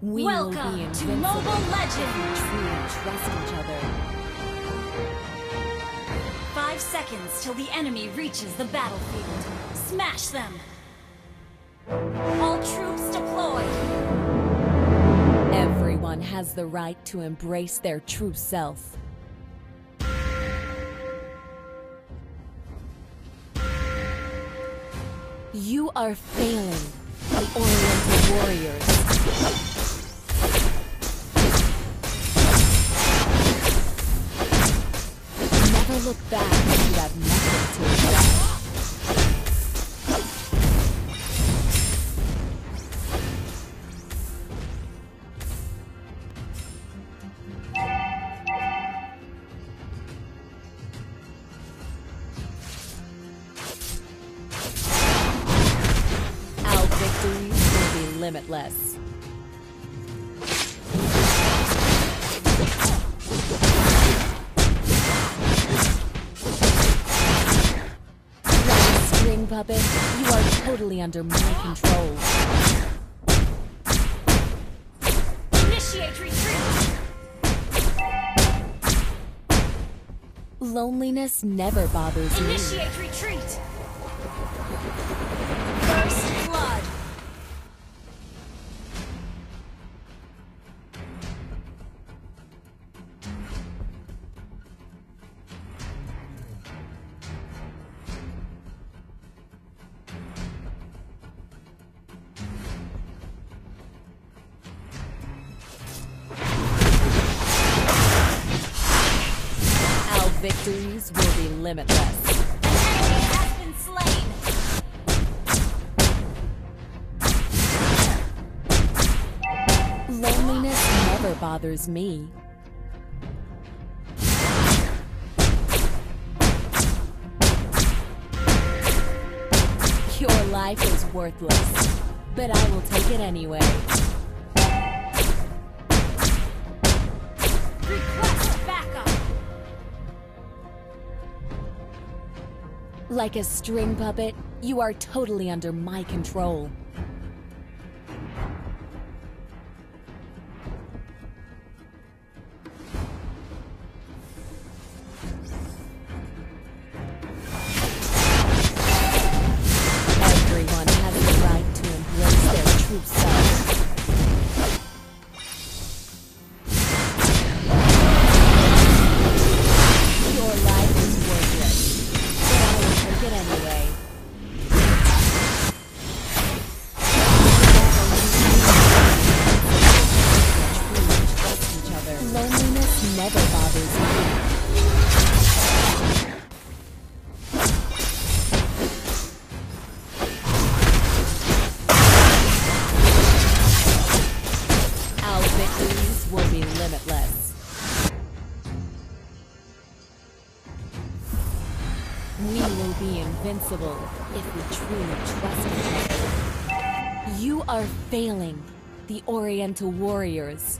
We will be Welcome to Mobile Legends! truly trust each other. Five seconds till the enemy reaches the battlefield. Smash them! All troops deployed! Everyone has the right to embrace their true self. You are failing, the Oriental Warriors. Look back you have nothing to regret. Puppet, you are totally under my control. Initiate retreat! Loneliness never bothers me. Initiate retreat! Victories will be limitless. Loneliness never bothers me. Your life is worthless, but I will take it anyway. Request Like a string puppet, you are totally under my control. Never bothers me. Our victories will be limitless. We will be invincible if we truly trust each other. You are failing, the Oriental Warriors.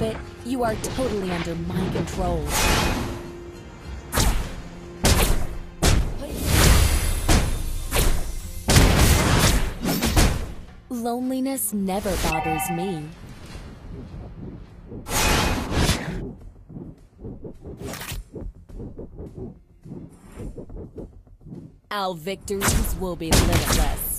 Puppet, you are totally under my control. Loneliness never bothers me. Our victories will be limitless.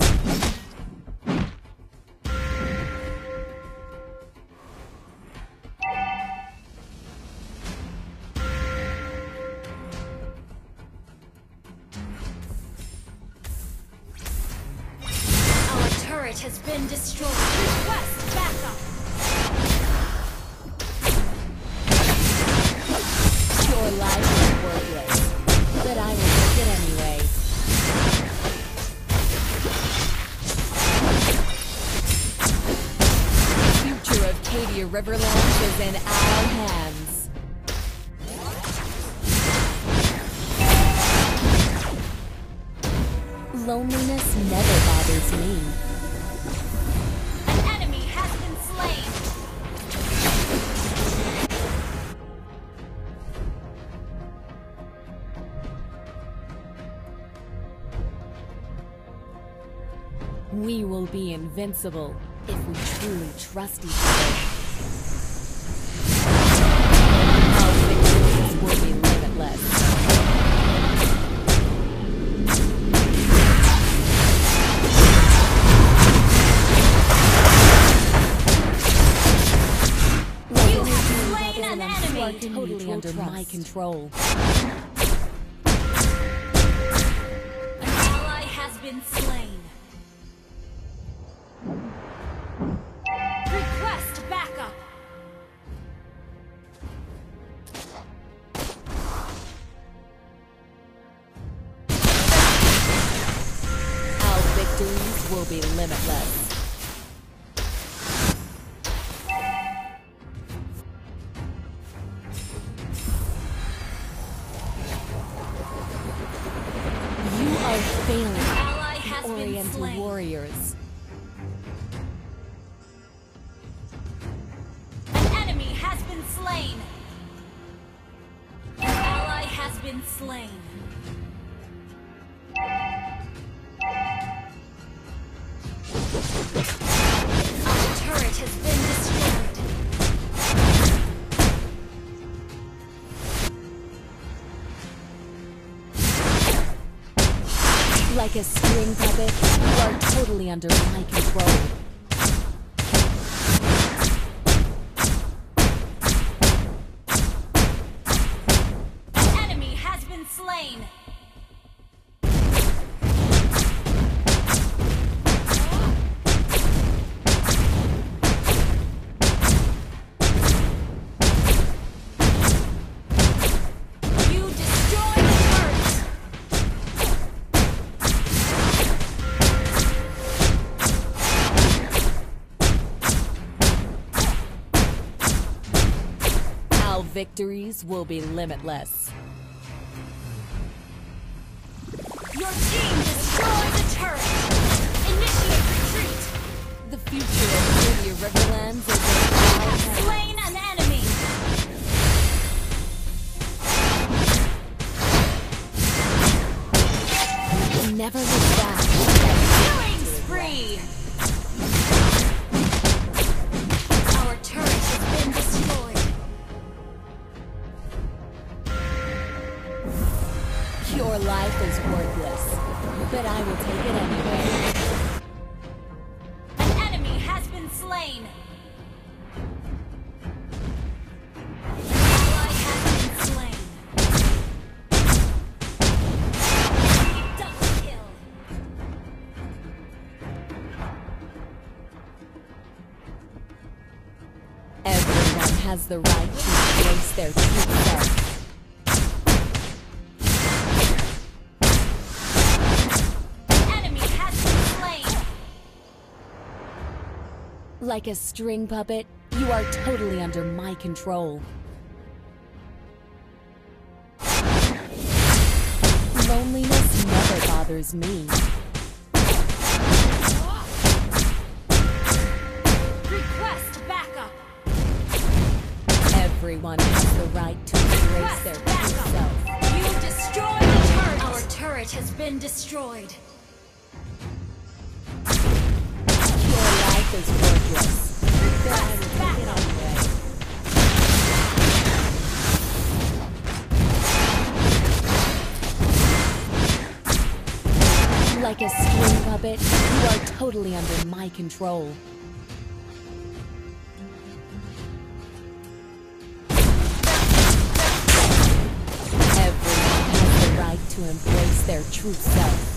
Turret has been destroyed. Request backup! Your life is worthless, but I will take it anyway. The future of Cadia Riverlands is in our hands. We will be invincible if we truly trust each other. Our victories will be limitless. You have slain an You are totally under my control. An ally has been slain. Limitless. Like a string puppet, you are totally under my control. Victories will be limitless. Your team destroyed the turret. Initiate retreat. The future of Cadia Riverlands is in the right to their true. Like a string puppet, you are totally under my control. Loneliness never bothers me. Everyone has the right to embrace their true self. You destroyed the turret. Our turret has been destroyed. Your life is worthless. But I will take it backup. anyway. Like a string puppet, you are totally under my control. True self.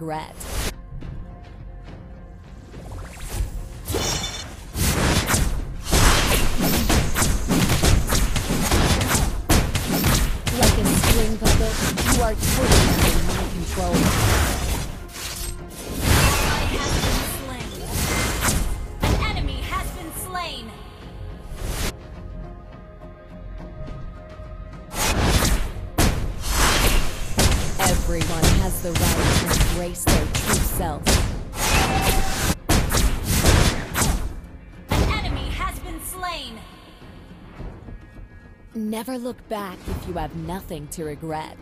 regret. Like a spring puppet, you are free. Never look back if you have nothing to regret.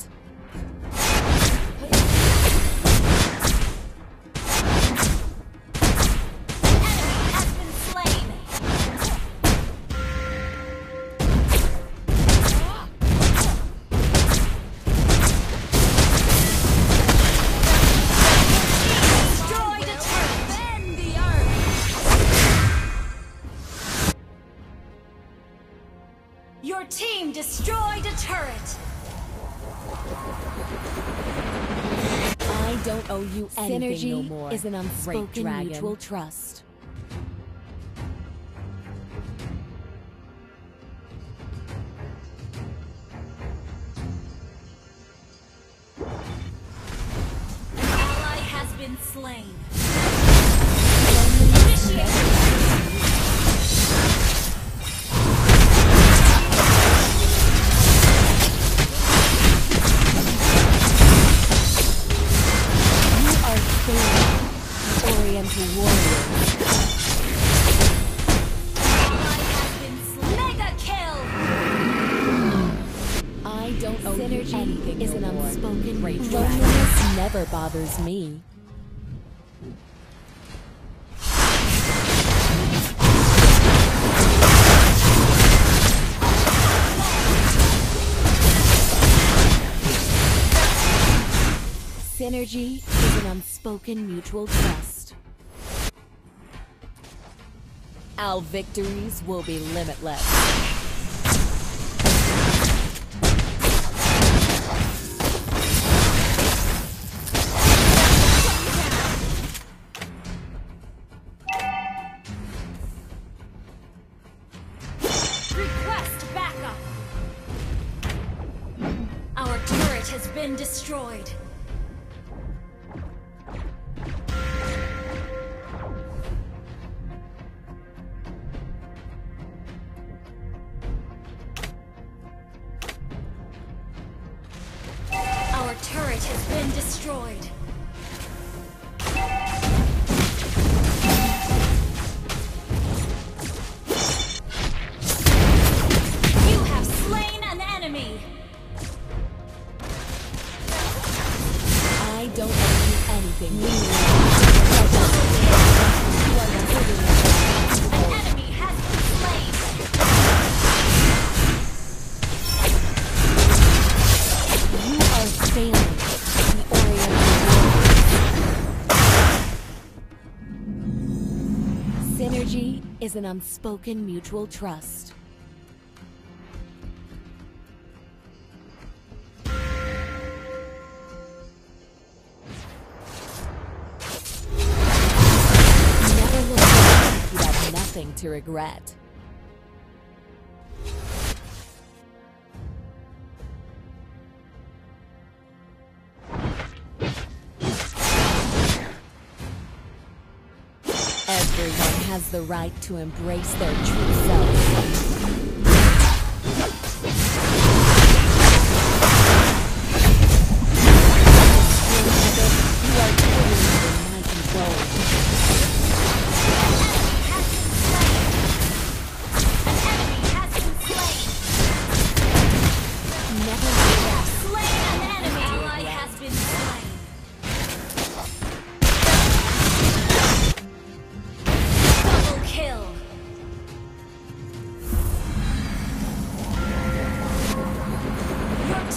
an unspoken mutual trust. Slain. energy is an unspoken mutual trust. Our victories will be limitless. is an unspoken mutual trust. You have nothing to regret. Everyone has the right to embrace their true self.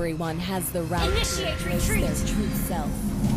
Everyone has the right Initiate to embrace retreat. their true self.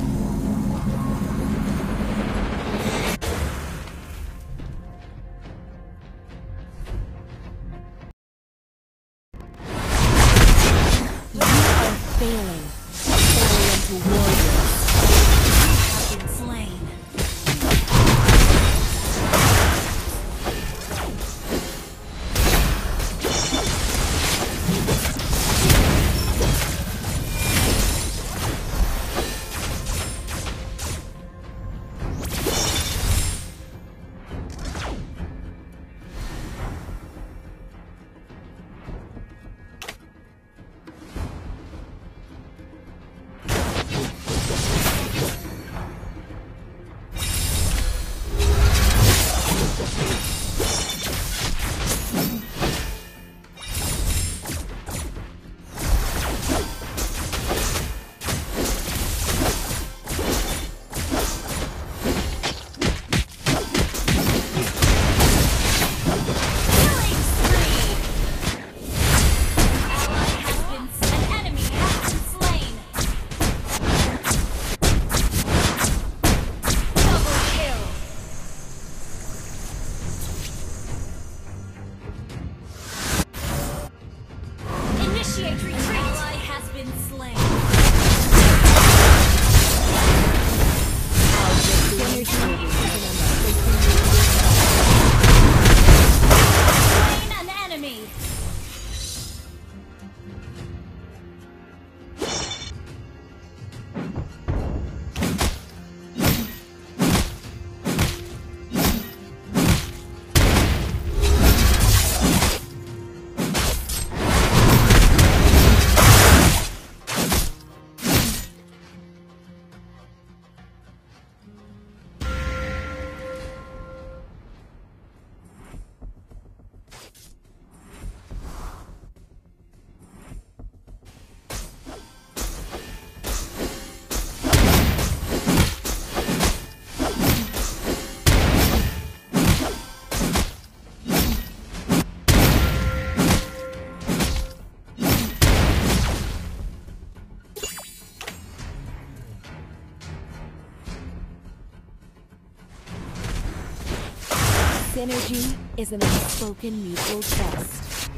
Synergy is an unspoken mutual trust.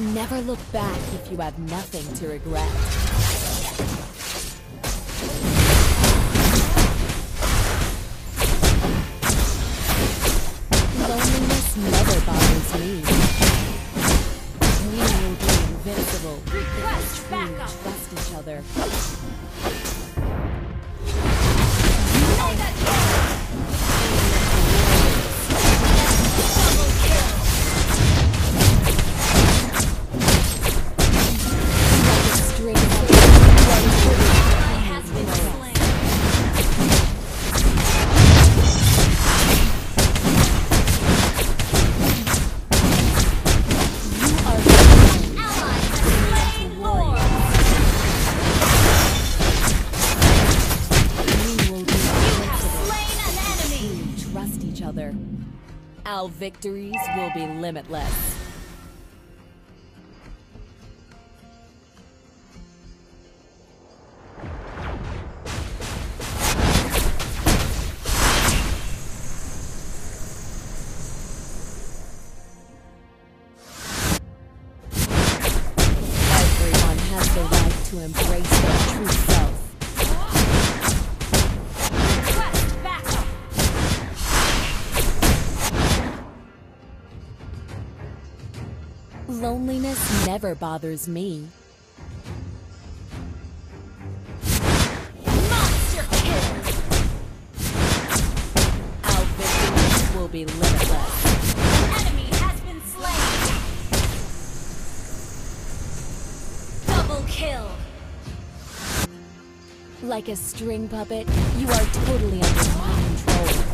Never look back if you have nothing to regret. Victories will be limitless. Never bothers me. Monster kill. Our victories will be limitless. Enemy has been slain. Double kill. Like a string puppet, you are totally under my control.